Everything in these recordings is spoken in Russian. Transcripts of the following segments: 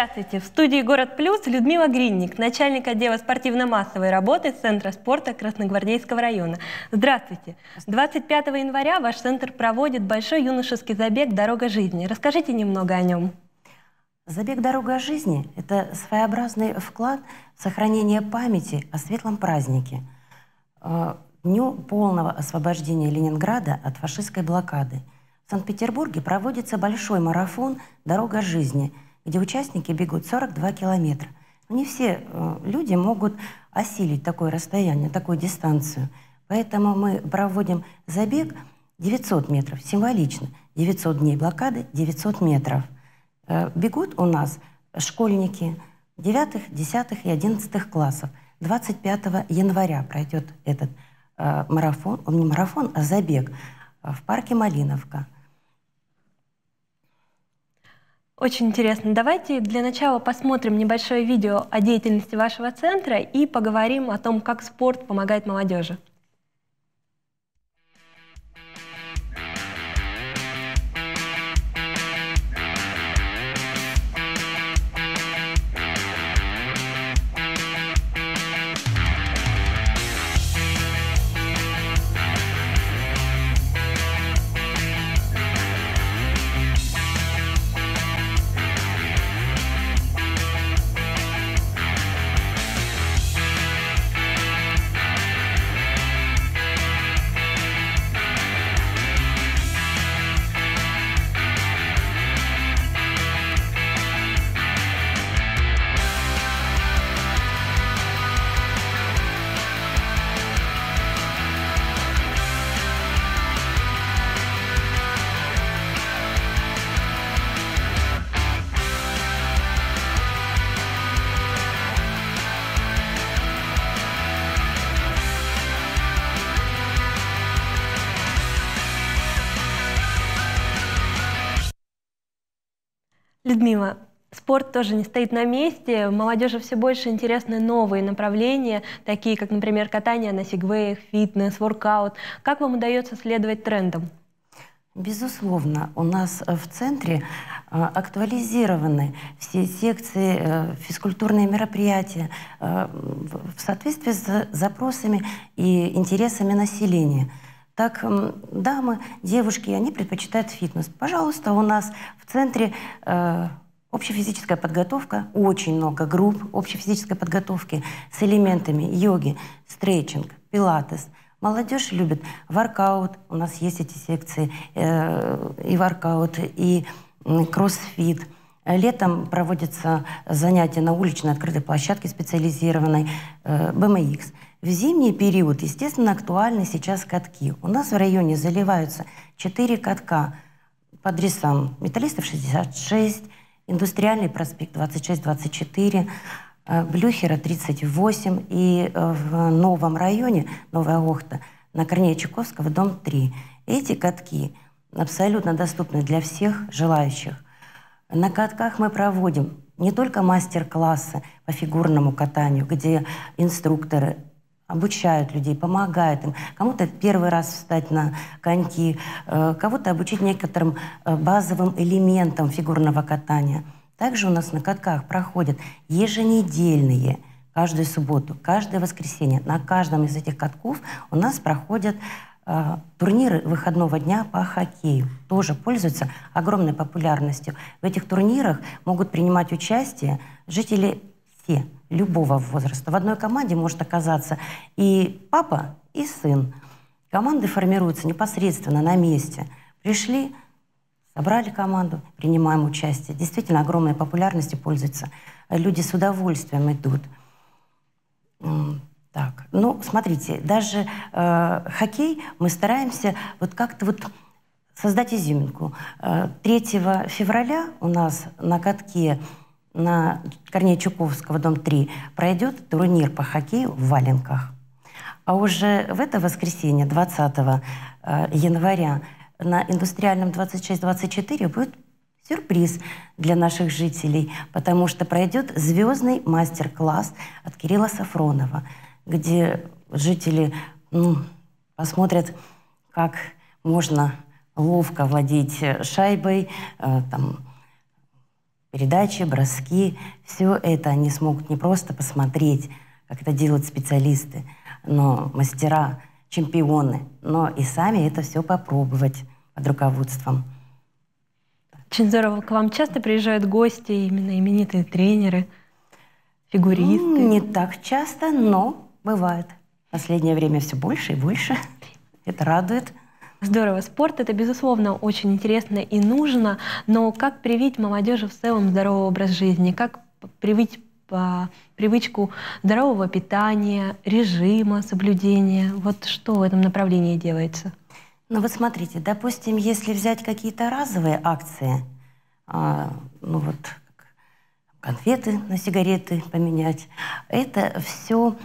Здравствуйте! В студии «Город Плюс» Людмила Гринник, начальник отдела спортивно-массовой работы Центра спорта Красногвардейского района. Здравствуйте! 25 января ваш центр проводит большой юношеский забег «Дорога жизни». Расскажите немного о нем. Забег «Дорога жизни» – это своеобразный вклад в сохранение памяти о светлом празднике, э, дню полного освобождения Ленинграда от фашистской блокады. В Санкт-Петербурге проводится большой марафон «Дорога жизни», где участники бегут 42 километра. Не все э, люди могут осилить такое расстояние, такую дистанцию. Поэтому мы проводим забег 900 метров, символично. 900 дней блокады, 900 метров. Э, бегут у нас школьники 9, 10 и 11 классов. 25 января пройдет этот э, марафон, не марафон, а забег в парке Малиновка – очень интересно. Давайте для начала посмотрим небольшое видео о деятельности вашего центра и поговорим о том, как спорт помогает молодежи. Людмила, спорт тоже не стоит на месте. Молодежи все больше интересны новые направления, такие как, например, катание на сегвеях, фитнес, воркаут. Как вам удается следовать трендам? Безусловно, у нас в центре э, актуализированы все секции, э, физкультурные мероприятия э, в соответствии с запросами и интересами населения. Так, дамы, девушки, они предпочитают фитнес. Пожалуйста, у нас в центре э, общефизическая подготовка, очень много групп общефизической подготовки с элементами йоги, стретчинг, пилатес. Молодежь любит воркаут, у нас есть эти секции, э, и воркаут, и кроссфит. Летом проводятся занятия на уличной открытой площадке специализированной э, BMX. В зимний период, естественно, актуальны сейчас катки. У нас в районе заливаются 4 катка по адресам Металлистов 66, Индустриальный проспект 26-24, э, Блюхера 38 и э, в новом районе, Новая Охта, на Корнея Чуковского, дом 3. Эти катки абсолютно доступны для всех желающих. На катках мы проводим не только мастер-классы по фигурному катанию, где инструкторы обучают людей, помогают им. Кому-то первый раз встать на коньки, э, кого-то обучить некоторым э, базовым элементам фигурного катания. Также у нас на катках проходят еженедельные, каждую субботу, каждое воскресенье. На каждом из этих катков у нас проходят э, турниры выходного дня по хоккею. Тоже пользуются огромной популярностью. В этих турнирах могут принимать участие жители все – любого возраста. В одной команде может оказаться и папа, и сын. Команды формируются непосредственно на месте. Пришли, собрали команду, принимаем участие. Действительно, огромной популярностью пользуются. Люди с удовольствием идут. Так, ну, смотрите, даже э, хоккей мы стараемся вот как-то вот создать изюминку. 3 э, февраля у нас на катке на Корнея Чуковского, дом 3, пройдет турнир по хоккею в валенках. А уже в это воскресенье, 20 э, января, на индустриальном 26-24 будет сюрприз для наших жителей, потому что пройдет звездный мастер-класс от Кирилла Сафронова, где жители ну, посмотрят, как можно ловко владеть шайбой, э, там, передачи, броски, все это они смогут не просто посмотреть, как это делают специалисты, но мастера, чемпионы, но и сами это все попробовать под руководством. Очень здорово. К вам часто приезжают гости, именно именитые тренеры, фигуристы? Не так часто, но бывает. В последнее время все больше и больше. Это радует. Здорово. Спорт это, безусловно, очень интересно и нужно, но как привить молодежи в целом здоровый образ жизни? Как привить а, привычку здорового питания, режима, соблюдения? Вот что в этом направлении делается? Ну вот смотрите, допустим, если взять какие-то разовые акции, а, ну вот конфеты на сигареты поменять, это все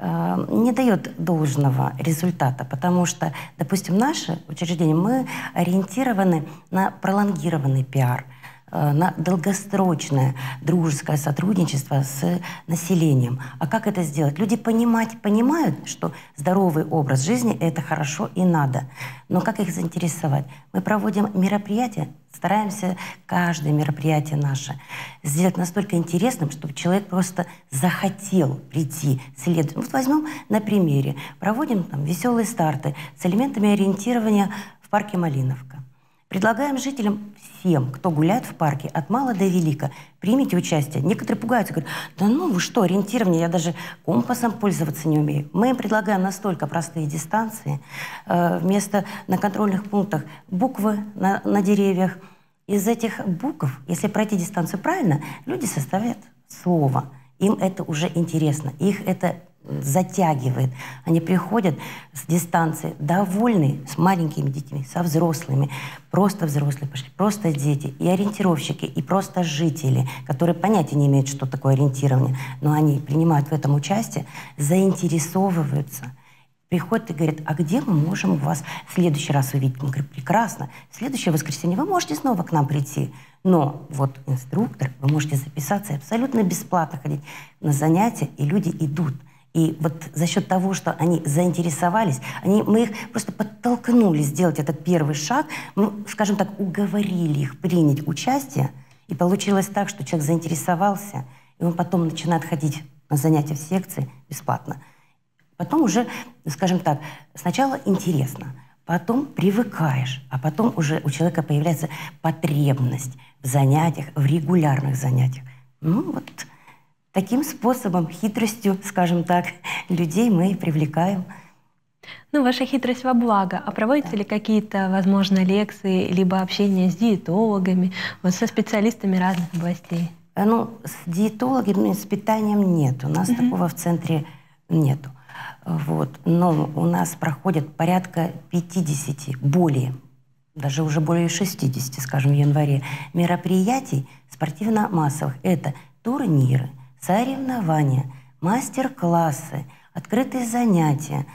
не дает должного результата, потому что, допустим, наше учреждение, мы ориентированы на пролонгированный пиар, э, на долгосрочное дружеское сотрудничество с населением. А как это сделать? Люди понимать, понимают, что здоровый образ жизни – это хорошо и надо. Но как их заинтересовать? Мы проводим мероприятия Стараемся каждое мероприятие наше сделать настолько интересным, чтобы человек просто захотел прийти, следовать. Вот возьмем на примере. Проводим там веселые старты с элементами ориентирования в парке Малиновка. Предлагаем жителям всем, кто гуляет в парке, от мала до велика, примите участие. Некоторые пугаются, говорят, да ну вы что, ориентирование, я даже компасом пользоваться не умею. Мы им предлагаем настолько простые дистанции, э, вместо на контрольных пунктах буквы на, на деревьях. Из этих букв, если пройти дистанцию правильно, люди составят слово. Им это уже интересно, их это затягивает. Они приходят с дистанции довольны с маленькими детьми, со взрослыми, просто взрослые пошли, просто дети, и ориентировщики, и просто жители, которые понятия не имеют, что такое ориентирование, но они принимают в этом участие, заинтересовываются – приходят и говорят, а где мы можем вас в следующий раз увидеть? Мы говорим, прекрасно. В следующее воскресенье вы можете снова к нам прийти. Но вот инструктор, вы можете записаться и абсолютно бесплатно ходить на занятия, и люди идут. И вот за счет того, что они заинтересовались, они, мы их просто подтолкнули сделать этот первый шаг, мы, скажем так, уговорили их принять участие, и получилось так, что человек заинтересовался, и он потом начинает ходить на занятия в секции бесплатно. Потом уже, скажем так, сначала интересно, потом привыкаешь, а потом уже у человека появляется потребность в занятиях, в регулярных занятиях. Ну вот Таким способом, хитростью, скажем так, людей мы привлекаем. Ну, ваша хитрость во благо. А проводятся да. ли какие-то, возможно, лекции, либо общение с диетологами, вот со специалистами разных областей? Э, ну, с диетологами, с питанием нет. У нас угу. такого в центре нету. Вот. Но у нас проходит порядка 50, более, даже уже более 60, скажем, в январе, мероприятий спортивно-массовых. Это турниры – соревнования, мастер-классы, открытые занятия,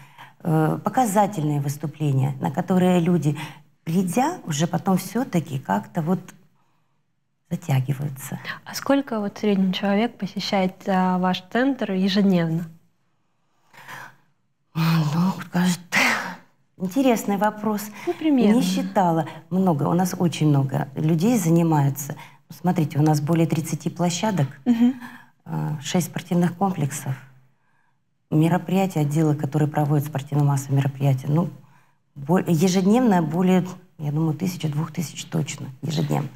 э, показательные выступления, на которые люди, придя, уже потом все-таки как-то вот затягиваются. А сколько вот средний человек посещает а, ваш центр ежедневно? Ну, кажется, интересный вопрос. Ну, примерно. Не считала. Много. У нас очень много людей занимаются. Смотрите, у нас более 30 площадок. Угу. Э, шесть спортивных комплексов, мероприятия, отделы, которые проводят спортивно-массовые мероприятия. Ну, ежедневно более, я думаю, тысячи-двух тысяч точно, ежедневно.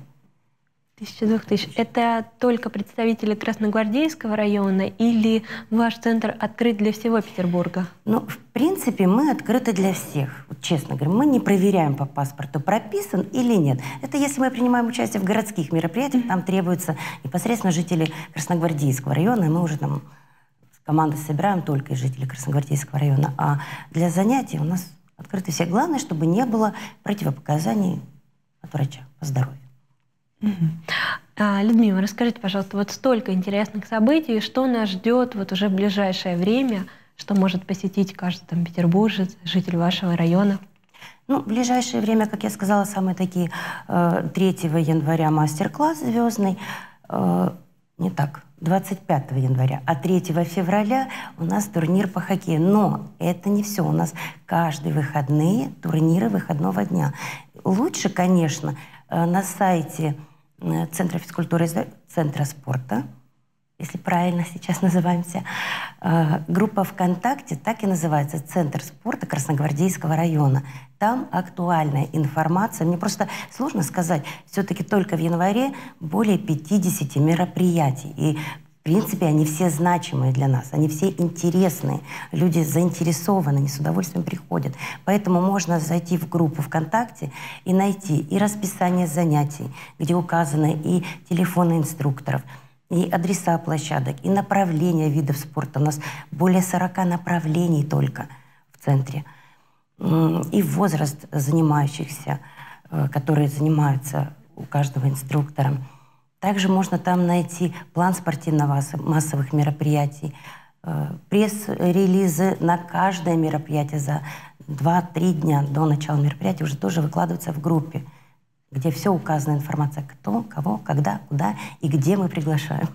Тысяча-двух тысяч. Это только представители Красногвардейского района или ваш центр открыт для всего Петербурга? Ну, в принципе, мы открыты для всех. Вот, честно говоря, мы не проверяем по паспорту, прописан или нет. Это если мы принимаем участие в городских мероприятиях, там требуются непосредственно жители Красногвардейского района, и мы уже там команды собираем только из жителей Красногвардейского района. А для занятий у нас открыты все. Главное, чтобы не было противопоказаний от врача по здоровью. А, Людмила, расскажите, пожалуйста, вот столько интересных событий, что нас ждет вот уже в ближайшее время, что может посетить каждый там петербуржец, житель вашего района? Ну, в ближайшее время, как я сказала, самые такие э, 3 января мастер-класс звездный. Э, не так, 25 января. А 3 февраля у нас турнир по хоккею. Но это не все. У нас каждые выходные турниры выходного дня. Лучше, конечно, э, на сайте э, Центра физкультуры, Центра спорта, если правильно сейчас называемся. Э, группа ВКонтакте так и называется «Центр спорта Красногвардейского района». Там актуальная информация. Мне просто сложно сказать, все-таки только в январе более 50 мероприятий. И в принципе, они все значимые для нас, они все интересные, люди заинтересованы, они с удовольствием приходят. Поэтому можно зайти в группу ВКонтакте и найти и расписание занятий, где указаны и телефоны инструкторов, и адреса площадок, и направления видов спорта. У нас более 40 направлений только в центре. И возраст занимающихся, э, которые занимаются у каждого инструктора – также можно там найти план спортивно-массовых мероприятий, э, пресс-релизы на каждое мероприятие за 2-3 дня до начала мероприятия уже тоже выкладываются в группе, где все указана информация, кто, кого, когда, куда и где мы приглашаем.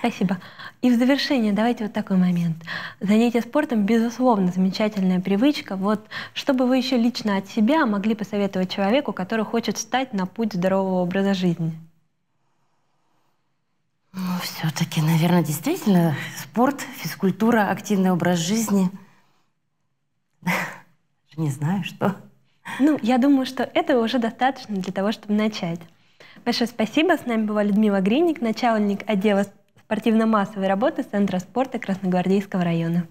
Спасибо. И в завершение давайте вот такой момент. Занятие спортом, безусловно, замечательная привычка. Вот что бы вы еще лично от себя могли посоветовать человеку, который хочет встать на путь здорового образа жизни? Ну, все-таки, наверное, действительно спорт, физкультура, активный образ жизни. Не знаю, что. Ну, я думаю, что этого уже достаточно для того, чтобы начать. Большое спасибо. С нами была Людмила Гринник, начальник отдела спортивно-массовой работы Центра спорта Красногвардейского района.